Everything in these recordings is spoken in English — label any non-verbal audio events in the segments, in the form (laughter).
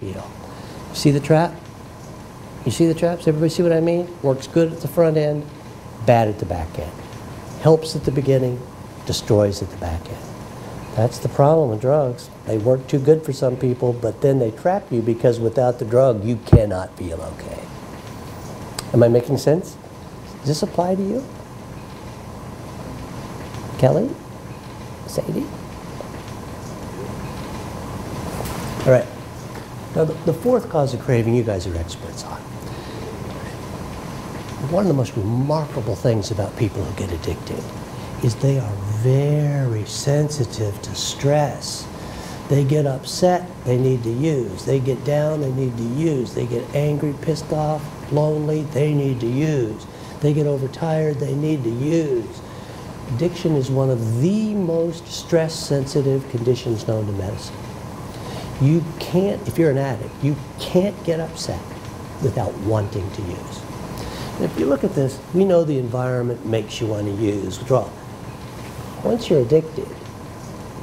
feel. See the trap? You see the traps? Everybody see what I mean? Works good at the front end, bad at the back end. Helps at the beginning, destroys at the back end. That's the problem with drugs. They work too good for some people, but then they trap you because without the drug, you cannot feel okay. Am I making sense? Does this apply to you? Kelly? Sadie? All right. Now, the, the fourth cause of craving, you guys are experts on. One of the most remarkable things about people who get addicted is they are very sensitive to stress. They get upset, they need to use. They get down, they need to use. They get angry, pissed off, lonely, they need to use. They get overtired, they need to use. Addiction is one of the most stress sensitive conditions known to medicine. You can't, if you're an addict, you can't get upset without wanting to use. And if you look at this, we know the environment makes you want to use withdrawal. Once you're addicted,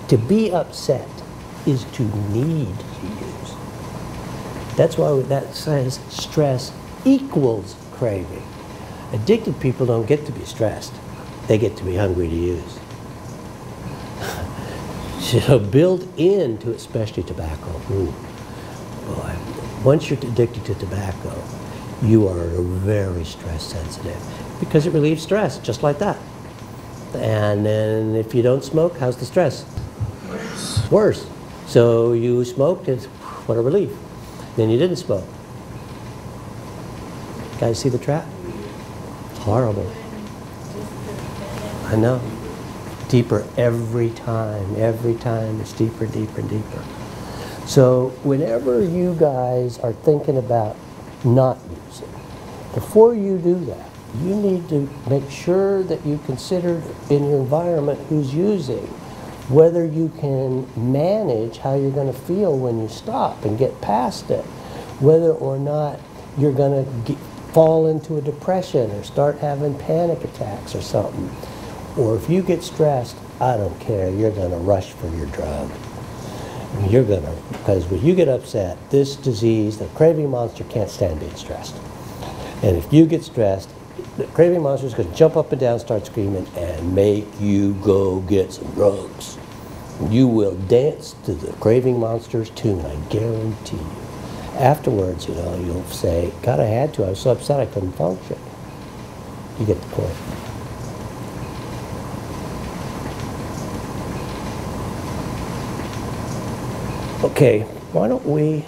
to be upset is to need to use. That's why that says stress equals craving. Addicted people don't get to be stressed. They get to be hungry to use. (laughs) so built into especially tobacco. Ooh, boy. Once you're addicted to tobacco, you are very stress sensitive because it relieves stress just like that. And then if you don't smoke, how's the stress? Worse. Worse. So you smoked, and what a relief. Then you didn't smoke. Guys see the trap? It's horrible. I know. Deeper every time. Every time it's deeper, deeper, deeper. So whenever you guys are thinking about not using, before you do that, you need to make sure that you consider in your environment who's using, whether you can manage how you're going to feel when you stop and get past it, whether or not you're going to fall into a depression or start having panic attacks or something. Or if you get stressed, I don't care, you're going to rush for your drug. You're going to, because when you get upset, this disease, the craving monster can't stand being stressed. And if you get stressed, the craving monster is going to jump up and down, start screaming, and make you go get some drugs. You will dance to the craving monster's tune, I guarantee you. Afterwards, you know, you'll say, God, I had to. I was so upset I couldn't function. You get the point. Okay, why don't we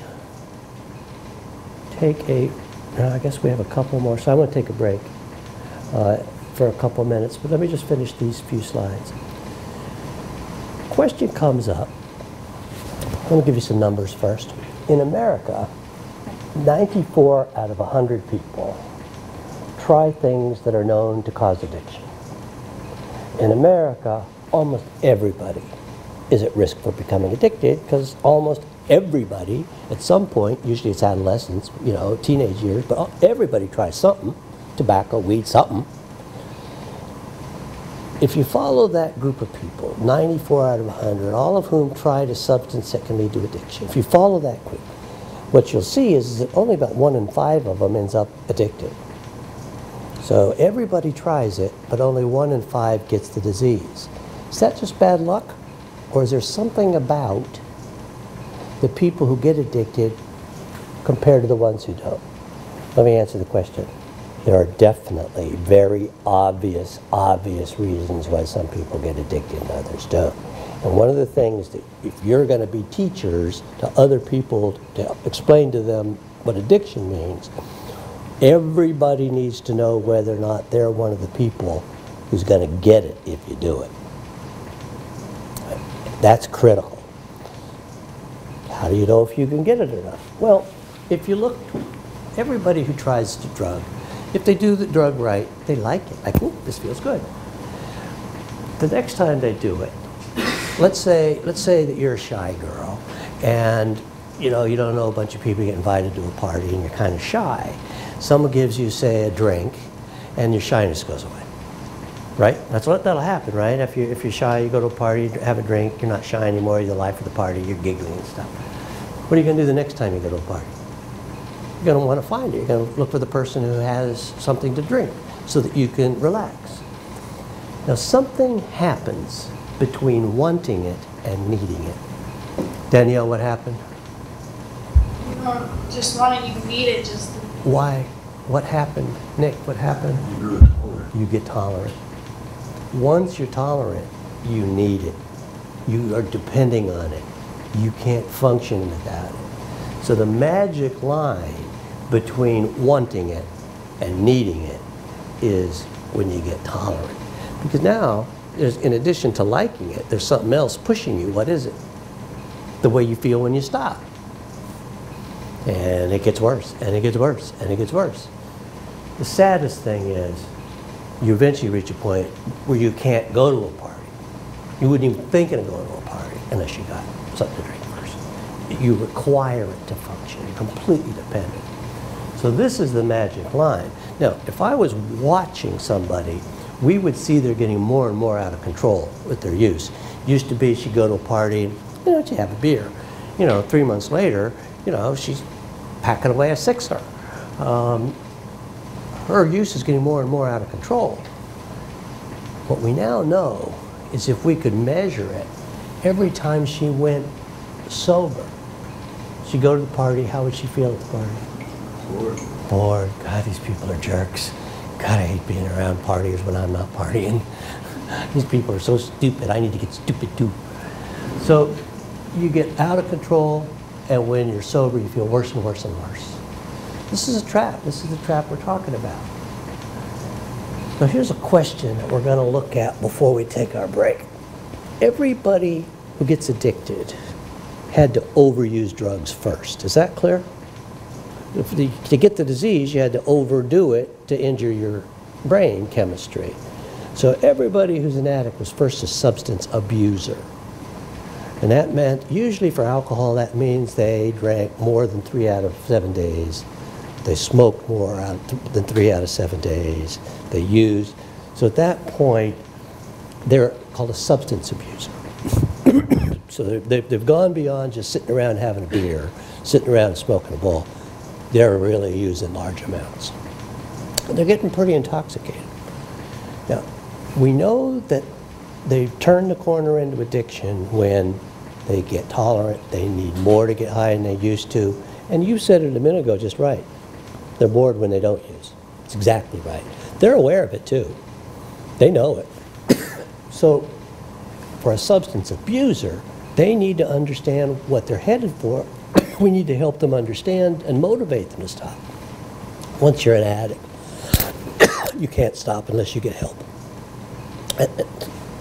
take a, I guess we have a couple more, so I'm going to take a break uh, for a couple minutes, but let me just finish these few slides. Question comes up. Let me give you some numbers first. In America, 94 out of 100 people try things that are known to cause addiction. In America, almost everybody is at risk for becoming addicted because almost everybody at some point, usually it's adolescence, you know, teenage years, but everybody tries something, tobacco, weed, something. If you follow that group of people, 94 out of 100, all of whom tried a substance that can lead to addiction, if you follow that group, what you'll see is, is that only about one in five of them ends up addicted. So everybody tries it, but only one in five gets the disease. Is that just bad luck? Or is there something about the people who get addicted compared to the ones who don't? Let me answer the question. There are definitely very obvious, obvious reasons why some people get addicted and others don't. And one of the things that if you're going to be teachers to other people to explain to them what addiction means, everybody needs to know whether or not they're one of the people who's going to get it if you do it. That's critical. How do you know if you can get it or not? Well, if you look, everybody who tries the drug, if they do the drug right, they like it. Like, ooh, this feels good. The next time they do it, let's say, let's say that you're a shy girl and you know, you don't know a bunch of people, get invited to a party and you're kind of shy. Someone gives you, say, a drink and your shyness goes away. Right? That's what that'll happen, right? If you if you're shy, you go to a party, you have a drink, you're not shy anymore, you're the life of the party, you're giggling and stuff. What are you going to do the next time you go to a party? You're going to want to find it. You're going to look for the person who has something to drink so that you can relax. Now, something happens between wanting it and needing it. Danielle, what happened? You don't just want it, you need it just Why? What happened? Nick, what happened? You grew tolerant. You get tolerant. Once you're tolerant, you need it. You are depending on it. You can't function without it. So the magic line between wanting it and needing it is when you get tolerant. Because now, in addition to liking it, there's something else pushing you. What is it? The way you feel when you stop. And it gets worse, and it gets worse, and it gets worse. The saddest thing is, you eventually reach a point where you can't go to a party. You wouldn't even think of going to a party unless you got something to drink first. You require it to function. You're completely dependent. So this is the magic line. Now, if I was watching somebody, we would see they're getting more and more out of control with their use. Used to be she'd go to a party and, you know, she'd have a beer. You know, three months later, you know, she's packing away a sixer. Um, her use is getting more and more out of control. What we now know is if we could measure it, every time she went sober, she'd go to the party, how would she feel at the party? Bored. Bored. God, these people are jerks. God, I hate being around partiers when I'm not partying. (laughs) these people are so stupid. I need to get stupid too. So you get out of control, and when you're sober, you feel worse and worse and worse. This is a trap. This is the trap we're talking about. Now, here's a question that we're going to look at before we take our break. Everybody who gets addicted had to overuse drugs first. Is that clear? The, to get the disease, you had to overdo it to injure your brain chemistry. So everybody who's an addict was first a substance abuser. And that meant, usually for alcohol, that means they drank more than three out of seven days. They smoked more than three out of seven days. They used. So at that point, they're called a substance abuser. (coughs) so they've, they've gone beyond just sitting around having a beer, sitting around smoking a bowl. They're really using large amounts. They're getting pretty intoxicated. Now, we know that they turn the corner into addiction when they get tolerant, they need more to get high than they used to. And you said it a minute ago just right. They're bored when they don't use. It's exactly right. They're aware of it too. They know it. (coughs) so, for a substance abuser, they need to understand what they're headed for. (coughs) we need to help them understand and motivate them to stop. Once you're an addict, (coughs) you can't stop unless you get help.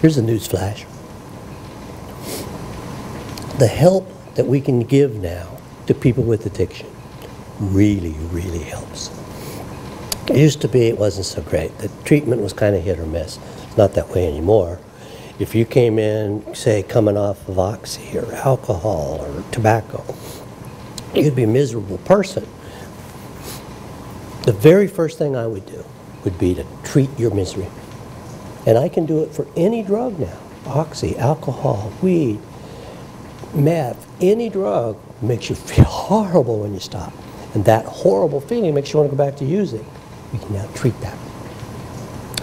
Here's a news flash. The help that we can give now to people with addiction really, really helps. It used to be it wasn't so great. The treatment was kind of hit or miss. It's not that way anymore. If you came in, say, coming off of oxy or alcohol or tobacco, you'd be a miserable person. The very first thing I would do would be to treat your misery. And I can do it for any drug now oxy, alcohol, weed, meth, any drug makes you feel (laughs) horrible when you stop. And that horrible feeling makes you want to go back to using. We can now treat that.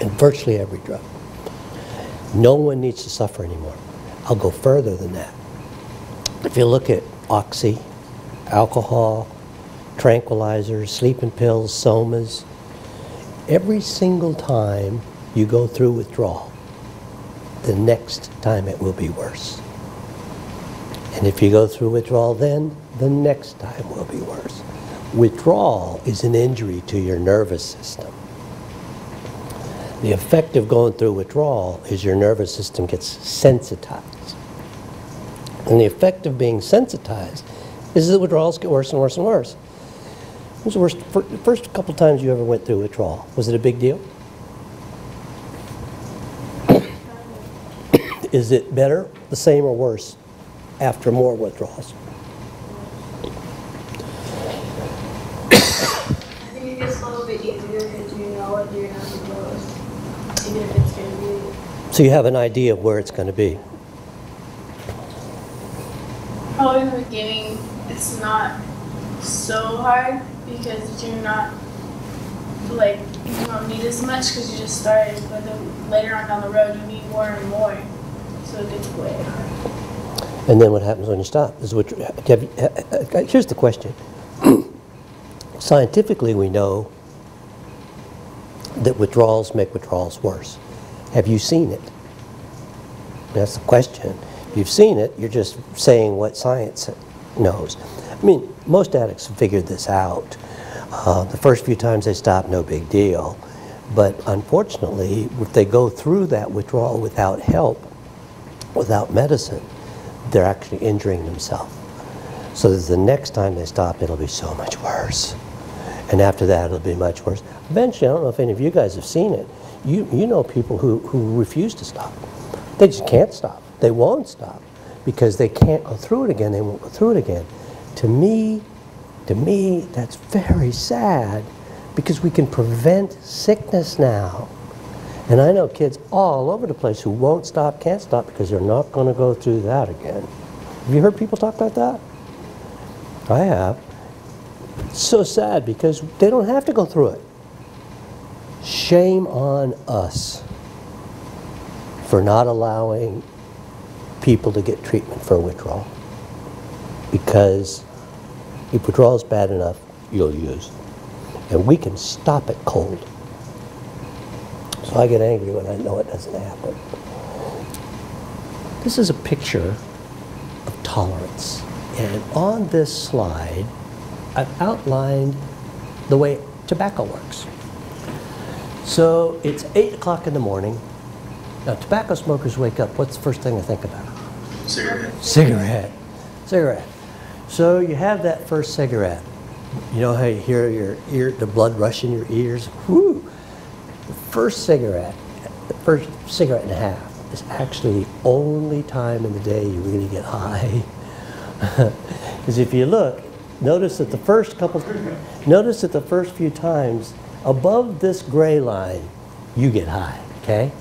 And virtually every drug. No one needs to suffer anymore. I'll go further than that. If you look at oxy, alcohol, tranquilizers, sleeping pills, somas, every single time you go through withdrawal, the next time it will be worse. And if you go through withdrawal then, the next time will be worse. Withdrawal is an injury to your nervous system. The effect of going through withdrawal is your nervous system gets sensitized. And the effect of being sensitized is that withdrawals get worse and worse and worse. What was the worst, fir- first couple times you ever went through withdrawal? Was it a big deal? (coughs) Is it better, the same, or worse after more withdrawals? I think it gets a little bit easier because you know what you're not supposed, even if it's gonna be So you have an idea of where it's going to be. probably in the beginning it's not so hard because you're not like you don't need as much because you just started, but then later on down the road you need more and more, so it gets way hard. And then what happens when you stop? Is what, have you, uh, uh, here's the question. (clears throat) Scientifically, we know that withdrawals make withdrawals worse. Have you seen it? That's the question. If you've seen it, you're just saying what science knows. I mean, most addicts have figured this out. Uh, the first few times they stop, no big deal. But unfortunately, if they go through that withdrawal without help, without medicine, they're actually injuring themselves. So that the next time they stop, it'll be so much worse. And after that, it'll be much worse. Eventually, I don't know if any of you guys have seen it. You, you know people who, who refuse to stop. They just can't stop. They won't stop because they can't go through it again. They won't go through it again. To me, to me, that's very sad because we can prevent sickness now. And I know kids all over the place who won't stop, can't stop because they're not going to go through that again. Have you heard people talk like that? I have. It's so sad because they don't have to go through it. Shame on us for not allowing people to get treatment for withdrawal. Because if withdrawal is bad enough, you'll use. And we can stop it cold. So I get angry when I know it doesn't happen. This is a picture of tolerance. And on this slide, I've outlined the way tobacco works. So it's 8 o'clock in the morning. Now, tobacco smokers wake up. What's the first thing they think about? Cigarette. Cigarette. Cigarette. So you have that first cigarette. You know how you hear your ear, the blood rush in your ears? Whoo! The first cigarette, the first cigarette and a half, is actually the only time in the day you really get high. (laughs) Because if you look, notice that the first couple, notice that the first few times, above this gray line, you get high, okay?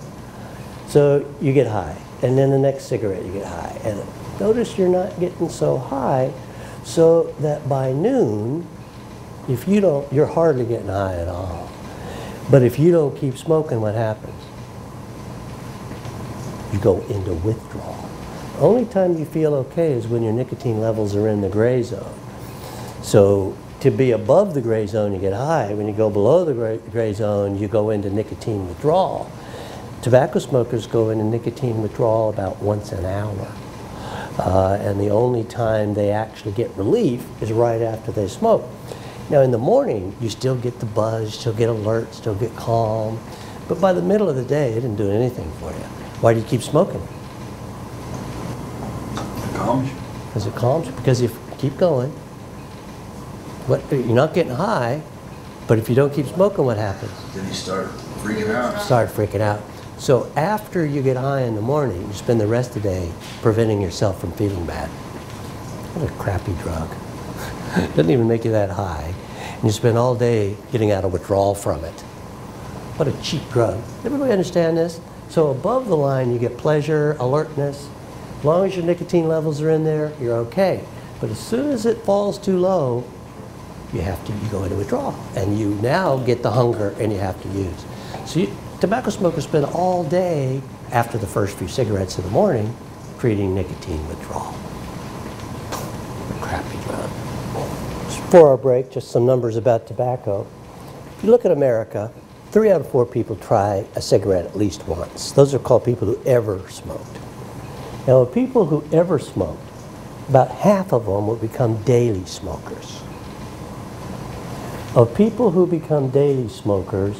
So you get high, and then the next cigarette you get high. And notice you're not getting so high, so that by noon, if you don't, you're hardly getting high at all. But if you don't keep smoking, what happens? You go into withdrawal. Only time you feel okay is when your nicotine levels are in the gray zone. So to be above the gray zone, you get high. When you go below the gray, gray zone, you go into nicotine withdrawal. Tobacco smokers go into nicotine withdrawal about once an hour. Uh, and the only time they actually get relief is right after they smoke. Now, in the morning, you still get the buzz, still get alert, still get calm. But by the middle of the day, it isn't doing anything for you. Why do you keep smoking? It Calms you. Because it calms you. Because if you keep going, what, you're not getting high, but if you don't keep smoking, what happens? Then you start freaking out. Start freaking out. So after you get high in the morning, you spend the rest of the day preventing yourself from feeling bad. What a crappy drug. (laughs) Doesn't even make you that high. And you spend all day getting out of withdrawal from it. What a cheap drug. Everybody understand this? So above the line, you get pleasure, alertness. As long as your nicotine levels are in there, you're okay. But as soon as it falls too low, you have to you go into withdrawal. And you now get the hunger and you have to use. So you, tobacco smokers spend all day after the first few cigarettes in the morning treating nicotine withdrawal. Crappy drug. For our break, just some numbers about tobacco. If you look at America, three out of four people try a cigarette at least once. Those are called people who ever smoked. Now, people who ever smoked, about half of them will become daily smokers. Of people who become daily smokers,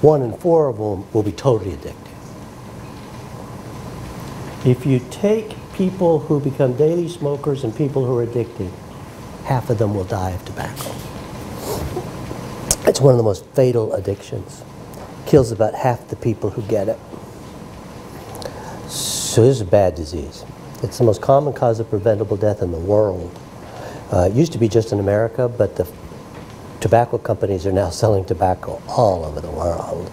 one in four of them will be totally addicted. If you take people who become daily smokers and people who are addicted, half of them will die of tobacco. It's one of the most fatal addictions. Kills about half the people who get it. So this is a bad disease. It's the most common cause of preventable death in the world. Uh, it used to be just in America, but the tobacco companies are now selling tobacco all over the world.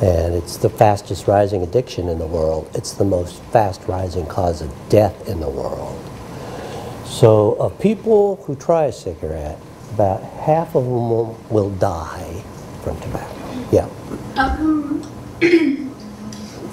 And it's the fastest rising addiction in the world. It's the most fast rising cause of death in the world. So of people who try a cigarette, about half of them will, will die from tobacco. Yeah. How come (clears throat)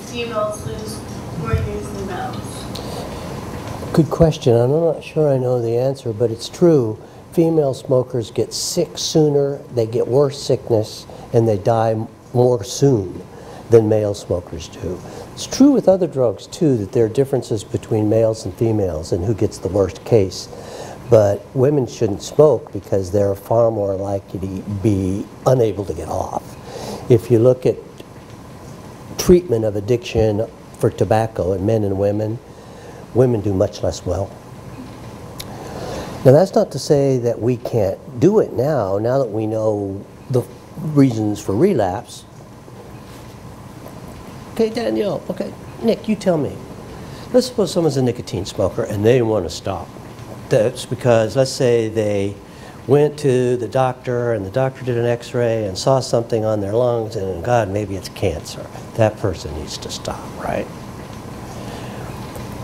females lose more years than males? Good question. I'm not sure I know the answer, but it's true. Female smokers get sick sooner, they get worse sickness, and they die more soon than male smokers do. It's true with other drugs too that there are differences between males and females and who gets the worst case. But women shouldn't smoke because they're far more likely to be unable to get off. If you look at treatment of addiction for tobacco in men and women, women do much less well. Now, that's not to say that we can't do it now, now that we know the reasons for relapse. Okay, Danielle, okay. Nick, you tell me. Let's suppose someone's a nicotine smoker and they want to stop. That's because, let's say they went to the doctor and the doctor did an x ray and saw something on their lungs and, God, maybe it's cancer. That person needs to stop, right?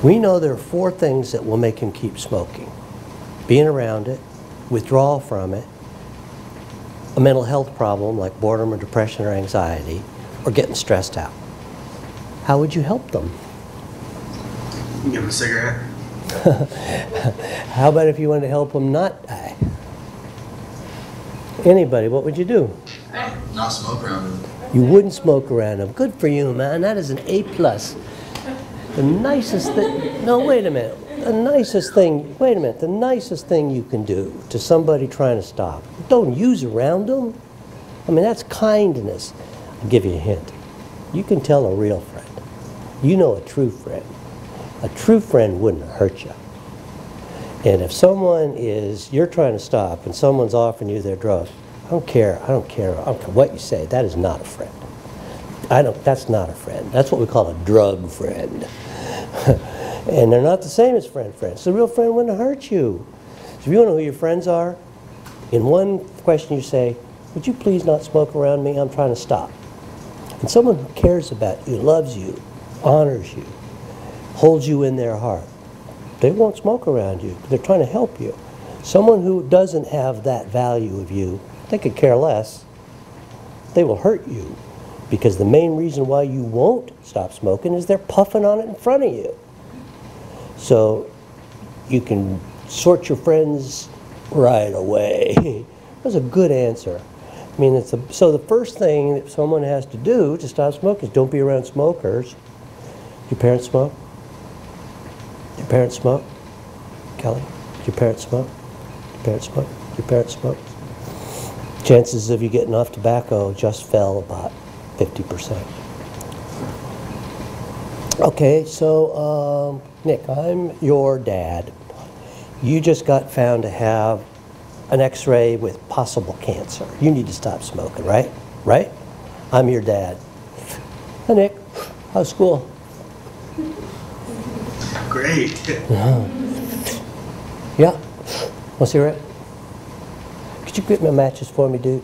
We know there are four things that will make him keep smoking being around it, withdrawal from it, a mental health problem like boredom or depression or anxiety, or getting stressed out. How would you help them? Give him a cigarette. (laughs) How about if you wanted to help them not die? Anybody, what would you do? Not smoke around them. You wouldn't smoke around them. Good for you, man. That is an A plus. The nicest thing. No, wait a minute. The nicest thing. Wait a minute. The nicest thing you can do to somebody trying to stop. Don't use around them. I mean, that's kindness. I'll give you a hint. You can tell a real friend. You know a true friend. A true friend wouldn't hurt you. And if someone is, you're trying to stop and someone's offering you their drug, I don't care, I don't care, I don't care what you say, that is not a friend. I don't, that's not a friend. That's what we call a drug friend. (laughs) and they're not the same as friend friends. The real friend wouldn't hurt you. So if you want to know who your friends are, in one question you say, would you please not smoke around me? I'm trying to stop. And someone who cares about you, loves you, honors you, holds you in their heart, they won't smoke around you. They're trying to help you. Someone who doesn't have that value of you, they could care less. They will hurt you because the main reason why you won't stop smoking is they're puffing on it in front of you. So you can sort your friends right away. (laughs) That's a good answer. I mean, it's a, so the first thing that someone has to do to stop smoking is don't be around smokers. Your parents smoke? Your parents smoke? Kelly? Your parents smoke? Your parents smoke? Your parents smoke? Chances of you getting off tobacco just fell about 50%. Okay, so um, Nick, I'm your dad. You just got found to have an x ray with possible cancer. You need to stop smoking, right? Right? I'm your dad. Hi, Nick. How's school? Great. Yeah. Want a cigarette? Could you get my matches for me, dude?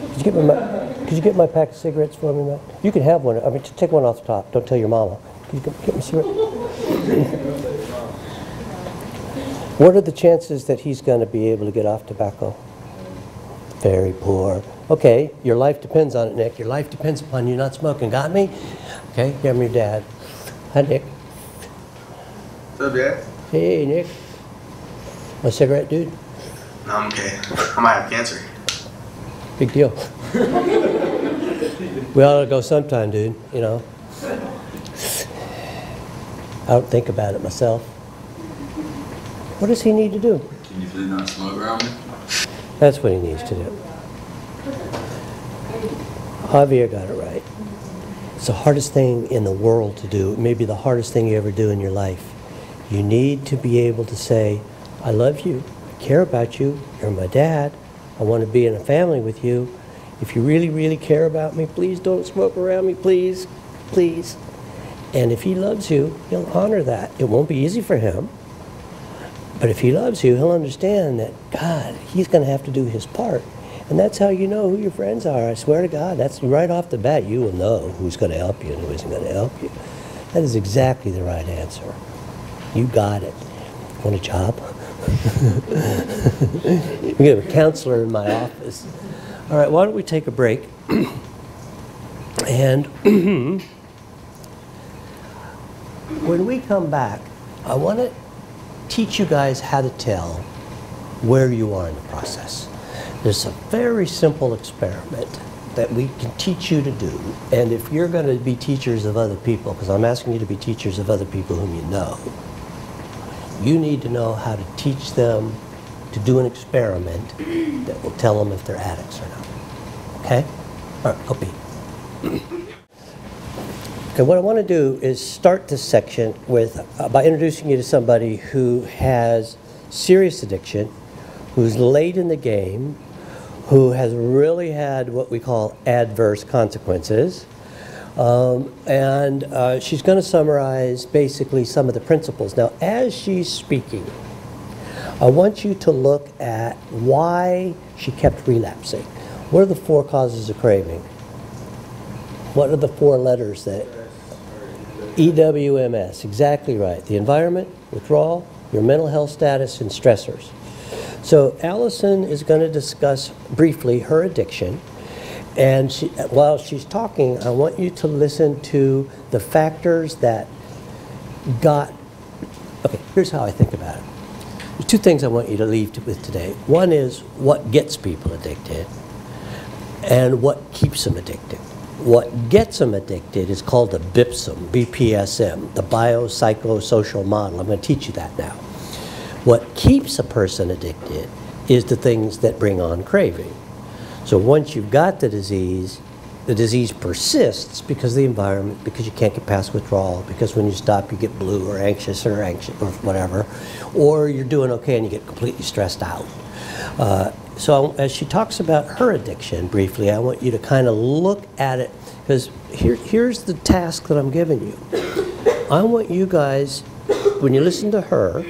Could you get my, ma- could you get my pack of cigarettes for me, man? You can have one. I mean, just take one off the top. Don't tell your mama. Could you get, get me a cigarette? What are the chances that he's going to be able to get off tobacco? Very poor. Okay, your life depends on it, Nick. Your life depends upon you not smoking. Got me? Okay, yeah, I'm your dad. Hi, Nick. What's up, Dad? Hey, Nick. My cigarette, dude? No, I'm okay. I might have cancer. Big deal. (laughs) we ought to go sometime, dude, you know. I don't think about it myself. What does he need to do? Can you please not smoke around me? That's what he needs to do. Javier got it right. It's the hardest thing in the world to do. It may be the hardest thing you ever do in your life. You need to be able to say, I love you, I care about you, you're my dad, I want to be in a family with you. If you really, really care about me, please don't smoke around me, please, please. And if he loves you, he'll honor that. It won't be easy for him. But if he loves you, he'll understand that, God, he's going to have to do his part. And that's how you know who your friends are. I swear to God, that's right off the bat, you will know who's going to help you and who isn't going to help you. That is exactly the right answer. You got it. Want a job? (laughs) We have a counselor in my office. All right, why don't we take a break? (clears throat) And (clears throat) when we come back, I want to teach you guys how to tell where you are in the process. There's a very simple experiment that we can teach you to do. And if you're going to be teachers of other people, because I'm asking you to be teachers of other people whom you know, you need to know how to teach them to do an experiment that will tell them if they're addicts or not. Okay? All right, Opie. Okay, what I want to do is start this section with uh, by introducing you to somebody who has serious addiction, who's late in the game, who has really had what we call adverse consequences. Um, and uh, she's going to summarize basically some of the principles. Now, as she's speaking, I want you to look at why she kept relapsing. What are the four causes of craving? What are the four letters that EWMS, exactly right. The environment, withdrawal, your mental health status, and stressors. So Allison is going to discuss briefly her addiction. And she, while she's talking, I want you to listen to the factors that got. Okay, here's how I think about it. There's two things I want you to leave to, with today. One is what gets people addicted, and what keeps them addicted. What gets them addicted is called the BIPSM, BPSM, the biopsychosocial model. I'm going to teach you that now. What keeps a person addicted is the things that bring on craving. So once you've got the disease, the disease persists because of the environment, because you can't get past withdrawal, because when you stop you get blue or anxious or anxious or whatever, or you're doing okay and you get completely stressed out. Uh, so as she talks about her addiction briefly, I want you to kind of look at it because here, here's the task that I'm giving you. I want you guys, when you listen to her,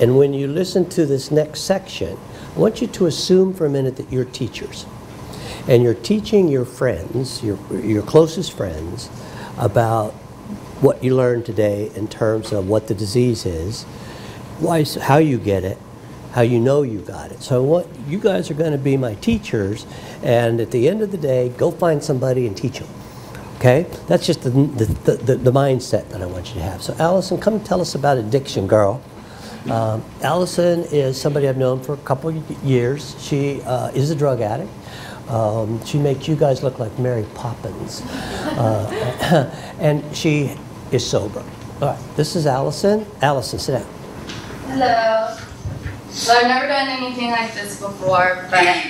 and when you listen to this next section, I want you to assume for a minute that you're teachers. And you're teaching your friends, your, your closest friends, about what you learned today in terms of what the disease is, why, how you get it, how you know you got it. So what you guys are going to be my teachers, and at the end of the day, go find somebody and teach them. Okay, that's just the, the, the, the mindset that I want you to have. So Allison, come tell us about addiction, girl. Um, Allison is somebody I've known for a couple years. She uh, is a drug addict. Um, she makes you guys look like Mary Poppins. Uh, (coughs) and she is sober. All right, this is Allison. Allison, sit down. Hello. So I've never done anything like this before, but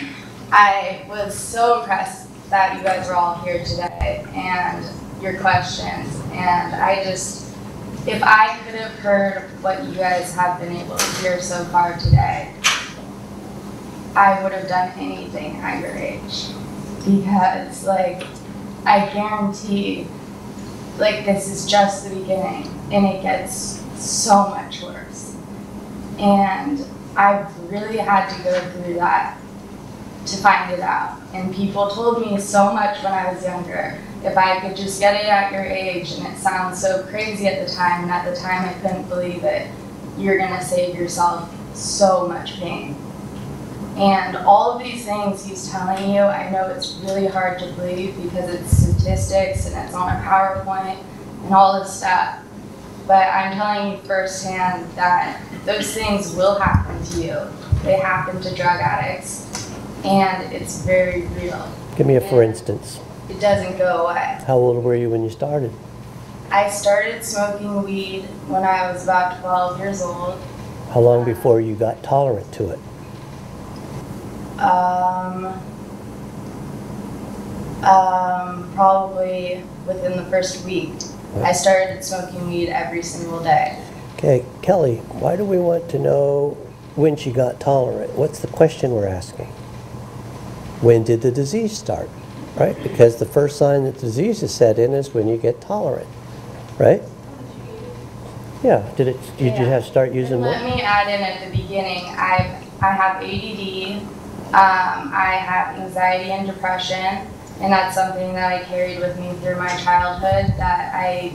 I was so impressed that you guys were all here today and your questions. And I just, if I could have heard what you guys have been able to hear so far today, I would have done anything at your age. Because, like, I guarantee, like, this is just the beginning and it gets so much worse. And I've really had to go through that to find it out. And people told me so much when I was younger. If I could just get it at your age, and it sounds so crazy at the time, and at the time I couldn't believe it, you're gonna save yourself so much pain. And all of these things he's telling you, I know it's really hard to believe because it's statistics and it's on a PowerPoint and all this stuff. But I'm telling you firsthand that those things will happen to you. They happen to drug addicts, and it's very real. Give me a for instance. It doesn't go away. How old were you when you started? I started smoking weed when I was about 12 years old. How long before you got tolerant to it? Um, um, probably within the first week. I started smoking weed every single day. Okay, Kelly, why do we want to know when she got tolerant? What's the question we're asking? When did the disease start? Right? Because the first sign that disease is set in is when you get tolerant, right? Yeah. Did it? Did you Yeah. have start using And more? let me add in at the beginning, I I have ADD, um, I have anxiety and depression, and that's something that I carried with me through my childhood that I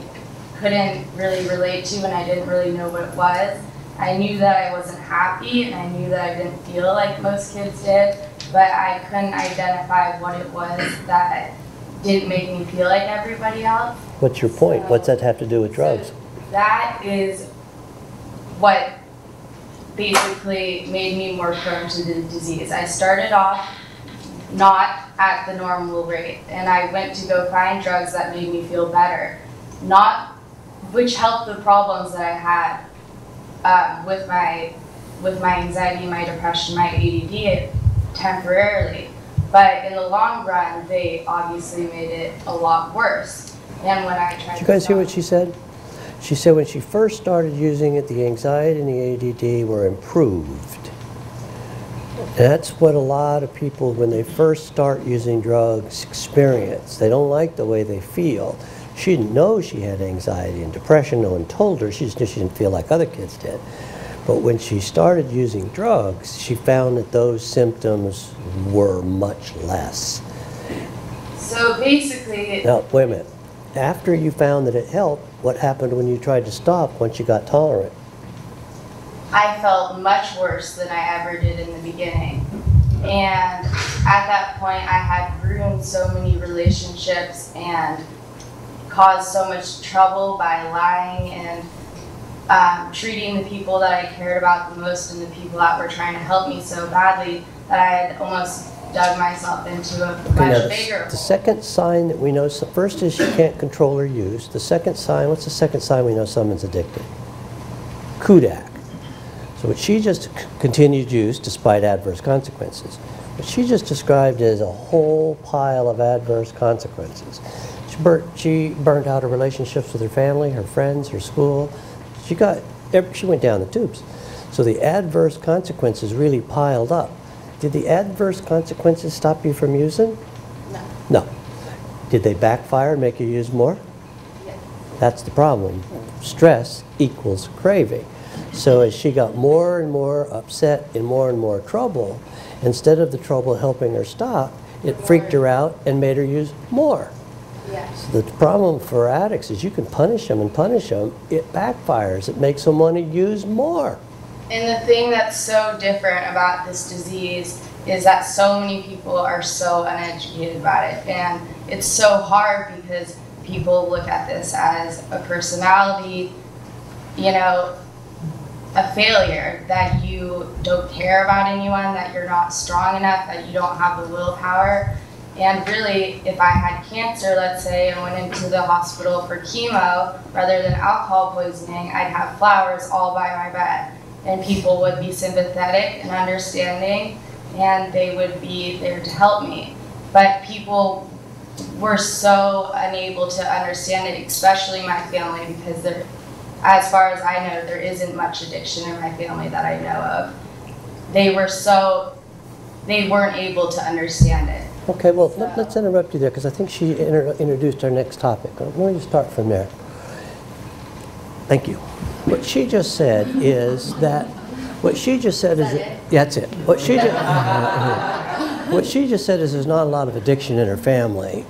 couldn't really relate to and I didn't really know what it was. I knew that I wasn't happy and I knew that I didn't feel like most kids did, but I couldn't identify what it was that didn't make me feel like everybody else. What's your point? What's that have to do with drugs? So That is what basically made me more prone to the disease. I started off not at the normal rate, and I went to go find drugs that made me feel better, not which helped the problems that I had um, with my with my anxiety, my depression, my ADD temporarily. But in the long run, they obviously made it a lot worse. And when I tried Did you guys hear what she said? She said when she first started using it, the anxiety and the ADD were improved. That's what a lot of people, when they first start using drugs, experience. They don't like the way they feel. She didn't know she had anxiety and depression. No one told her. She just knew she didn't feel like other kids did. But when she started using drugs, she found that those symptoms were much less. So basically, Now, wait a minute. After you found that it helped, what happened when you tried to stop once you got tolerant? I felt much worse than I ever did in the beginning. And at that point, I had ruined so many relationships and caused so much trouble by lying and um, treating the people that I cared about the most and the people that were trying to help me so badly that I had almost dug myself into a now, much the- bigger The second sign that we know, so first is she can't control her use. The second sign, what's the second sign we know someone's addicted? Kudak. So what she just c- continued use despite adverse consequences. What she just described is a whole pile of adverse consequences. She burnt, she burnt out her relationships with her family, her friends, her school. She got, she went down the tubes. So the adverse consequences really piled up. Did the adverse consequences stop you from using? No. No. Did they backfire and make you use more? Yes. That's the problem. Stress equals craving. So as she got more and more upset and more and more trouble, instead of the trouble helping her stop, it freaked her out and made her use more. Yes. The problem for addicts is you can punish them and punish them, it backfires. It makes them want to use more. And the thing that's so different about this disease is that so many people are so uneducated about it. And it's so hard because people look at this as a personality, you know, a failure, that you don't care about anyone, that you're not strong enough, that you don't have the willpower. And really, if I had cancer, let's say, and went into the hospital for chemo rather than alcohol poisoning, I'd have flowers all by my bed. And people would be sympathetic and understanding, and they would be there to help me. But people were so unable to understand it, especially my family, because there, as far as I know, there isn't much addiction in my family that I know of. They were so, they weren't able to understand it. Okay, well, let- let's interrupt you there because I think she inter- introduced our next topic. Let me just start from there. Thank you. What she just said is that, what she just said is, Is that it? That's it. What she just, (laughs) what she just said is there's not a lot of addiction in her family.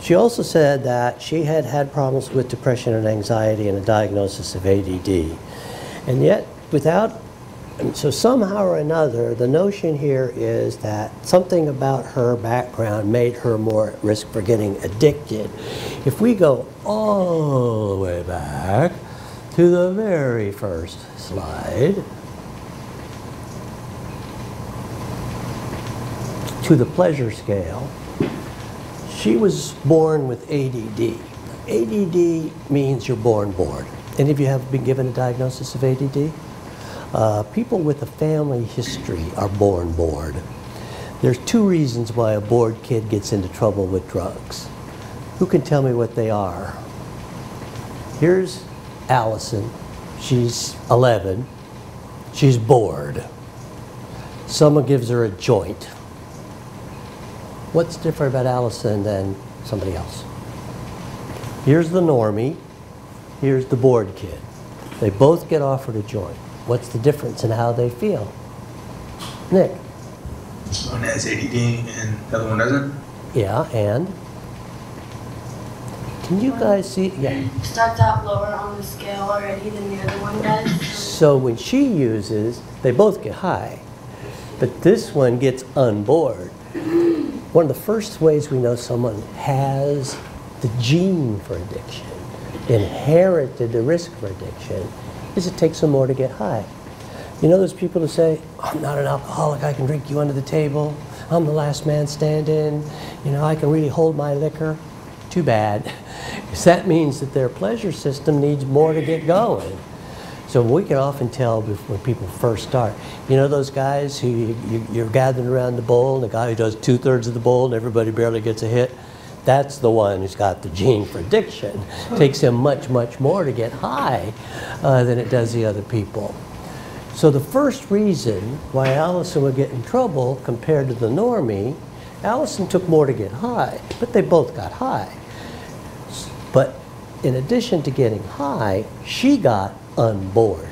She also said that she had had problems with depression and anxiety and a diagnosis of ADD. And yet, without and so somehow or another, the notion here is that something about her background made her more at risk for getting addicted. If we go all the way back to the very first slide, to the pleasure scale, she was born with ADD. ADD means you're born bored. Any of you have been given a diagnosis of ADD? Uh, people with a family history are born bored. There's two reasons why a bored kid gets into trouble with drugs. Who can tell me what they are? Here's Allison. She's 11. She's bored. Someone gives her a joint. What's different about Allison than somebody else? Here's the normie. Here's the bored kid. They both get offered a joint. What's the difference in how they feel? Nick? One has ADD and the other one doesn't. Yeah, and? Can you guys see? Yeah. starts out lower on the scale already than the other one does. So when she uses, they both get high, but this one gets unbored. One of the first ways we know someone has the gene for addiction, inherited the risk for addiction, is it takes them more to get high. You know those people who say, I'm not an alcoholic, I can drink you under the table, I'm the last man standing, you know, I can really hold my liquor. Too bad, because (laughs) that means that their pleasure system needs more to get going. So we can often tell when people first start. You know those guys who you, you're gathering around the bowl, the guy who does two thirds of the bowl and everybody barely gets a hit? That's the one who's got the gene for addiction. takes him much, much more to get high uh, than it does the other people. So the first reason why Allison would get in trouble compared to the normie, Allison took more to get high, but they both got high. But in addition to getting high, she got unbored.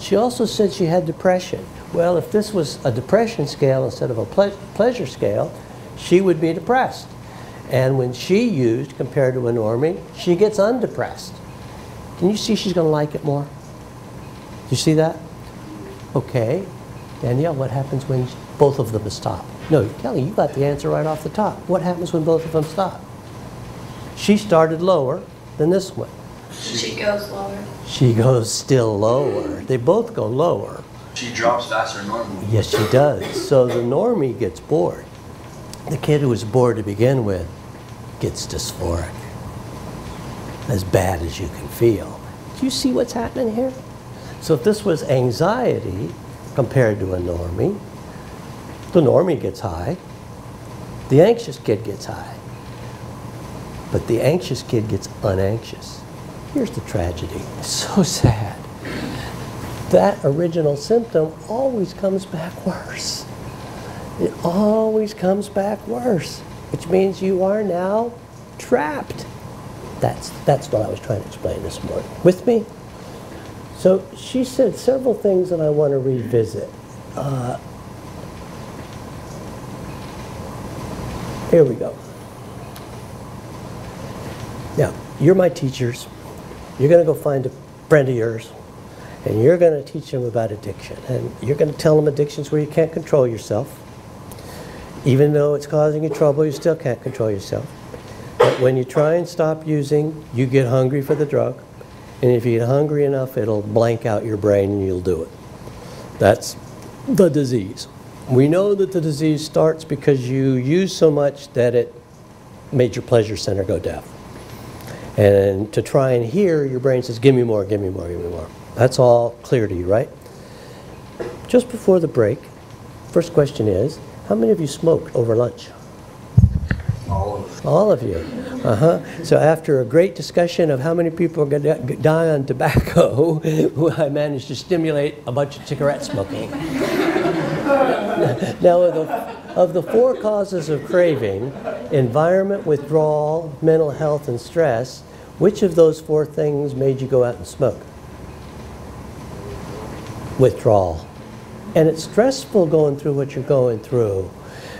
She also said she had depression. Well, if this was a depression scale instead of a ple- pleasure scale, she would be depressed. And when she used compared to a normie, she gets undepressed. Can you see she's going to like it more? Do you see that? Okay. Danielle, what happens when both of them stop? No, Kelly, you got the answer right off the top. What happens when both of them stop? She started lower than this one. She goes lower. She goes still lower. They both go lower. She drops faster than normal. Yes, she does. So the normie gets bored. The kid who was bored to begin with gets dysphoric. As bad as you can feel. Do you see what's happening here? So if this was anxiety compared to a normie, the normie gets high, the anxious kid gets high, but the anxious kid gets unanxious. Here's the tragedy. It's so sad. That original symptom always comes back worse. It always comes back worse, which means you are now trapped. That's, that's what I was trying to explain this morning. With me? So she said several things that I want to revisit. Uh, here we go. Now, you're my teachers. You're going to go find a friend of yours, and you're going to teach them about addiction. And you're going to tell them addictions where you can't control yourself. Even though it's causing you trouble, you still can't control yourself. But when you try and stop using, you get hungry for the drug. And if you get hungry enough, it'll blank out your brain and you'll do it. That's the disease. We know that the disease starts because you use so much that it made your pleasure center go deaf. And to try and hear, your brain says, give me more, give me more, give me more. That's all clear to you, right? Just before the break, first question is, how many of you smoked over lunch? All of All of you. Uh-huh. So after a great discussion of how many people are going to die on tobacco, (laughs) I managed to stimulate a bunch of cigarette smoking. (laughs) now, of the, of the four causes of craving, environment, withdrawal, mental health, and stress, which of those four things made you go out and smoke? Withdrawal. And it's stressful going through what you're going through.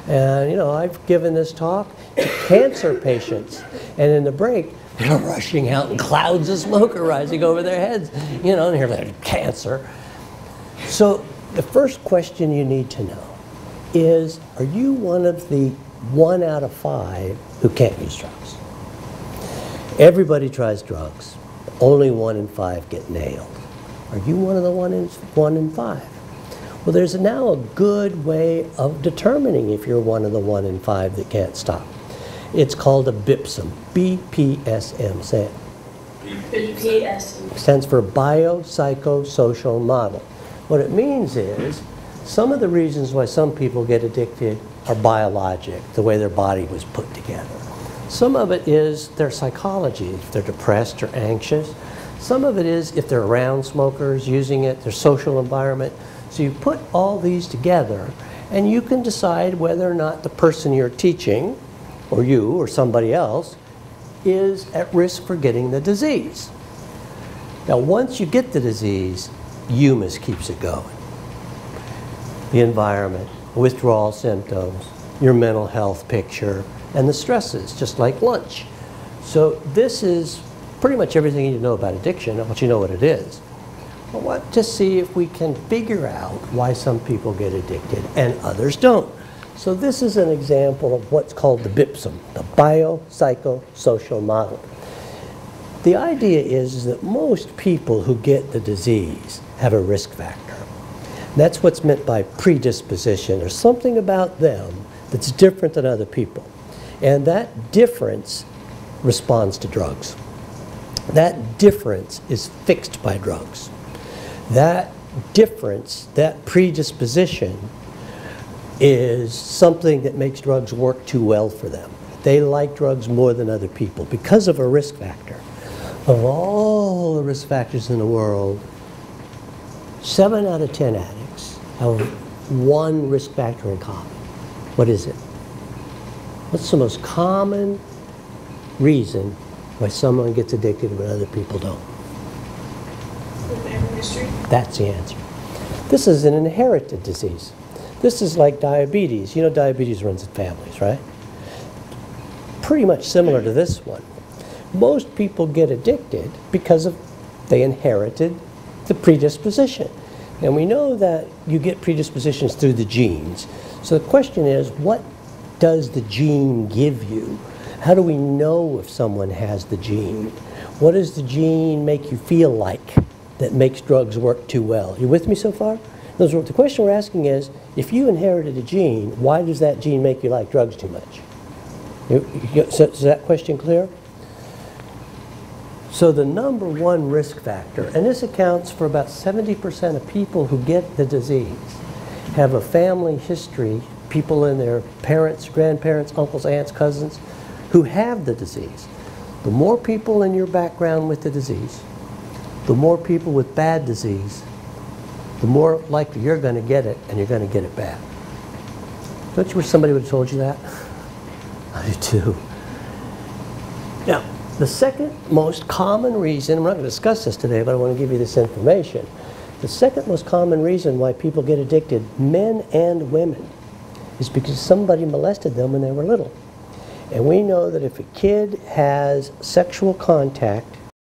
And, you know, I've given this talk to cancer patients. And in the break, they're rushing out and clouds of smoke are rising over their heads. You know, and here they're cancer. So the first question you need to know is, are you one of the one out of five who can't use drugs? Everybody tries drugs. Only one in five get nailed. Are you one of the one in, one in five? Well, there's now a good way of determining if you're one of the one in five that can't stop. It's called a BIPSM, B-P-S-M, say it. BPS. Stands for Biopsychosocial Model. What it means is, some of the reasons why some people get addicted are biologic, the way their body was put together. Some of it is their psychology, if they're depressed or anxious. Some of it is if they're around smokers, using it, their social environment. So you put all these together and you can decide whether or not the person you're teaching, or you or somebody else, is at risk for getting the disease. Now, once you get the disease, humus keeps it going. The environment, withdrawal symptoms, your mental health picture, and the stresses, just like lunch. So this is pretty much everything you need to know about addiction. Want you know what it is. I want to see if we can figure out why some people get addicted and others don't. So this is an example of what's called the BIPSM, the biopsychosocial model. The idea is, is that most people who get the disease have a risk factor. That's what's meant by predisposition, or something about them that's different than other people. And that difference responds to drugs. That difference is fixed by drugs. That difference, that predisposition, is something that makes drugs work too well for them. They like drugs more than other people because of a risk factor. Of all the risk factors in the world, seven out of ten addicts have one risk factor in common. What is it? What's the most common reason why someone gets addicted but other people don't? History. That's the answer. This is an inherited disease. This is like diabetes. You know diabetes runs in families, right? Pretty much similar to this one. Most people get addicted because of they inherited the predisposition. And we know that you get predispositions through the genes. So the question is, what does the gene give you? How do we know if someone has the gene? What does the gene make you feel like that makes drugs work too well? You with me so far? Other words, the question we're asking is, if you inherited a gene, why does that gene make you like drugs too much? You- you- so- Is that question clear? So the number one risk factor, and this accounts for about 70% of people who get the disease, have a family history, people in their parents, grandparents, uncles, aunts, cousins, who have the disease. The more people in your background with the disease, the more people with bad disease, the more likely you're going to get it, and you're going to get it bad. Don't you wish somebody would have told you that? (laughs) I do too. Now, the second most common reason, I'm not going to discuss this today, but I want to give you this information. The second most common reason why people get addicted, men and women, is because somebody molested them when they were little. And we know that if a kid has sexual contact